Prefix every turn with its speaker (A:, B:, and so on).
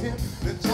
A: him the